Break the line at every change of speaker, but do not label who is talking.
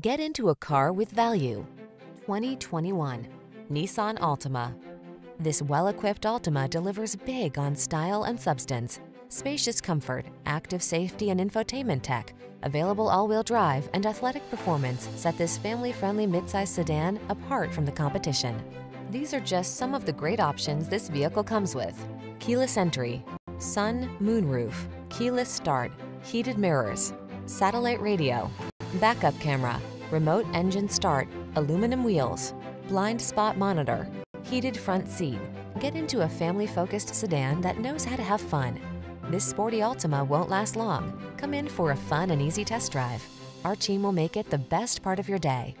Get into a car with value. 2021 Nissan Altima. This well-equipped Altima delivers big on style and substance. Spacious comfort, active safety and infotainment tech, available all-wheel drive and athletic performance set this family-friendly midsize sedan apart from the competition. These are just some of the great options this vehicle comes with. Keyless entry, sun, moonroof, keyless start, heated mirrors, satellite radio, backup camera, remote engine start, aluminum wheels, blind spot monitor, heated front seat. Get into a family-focused sedan that knows how to have fun. This sporty Altima won't last long. Come in for a fun and easy test drive. Our team will make it the best part of your day.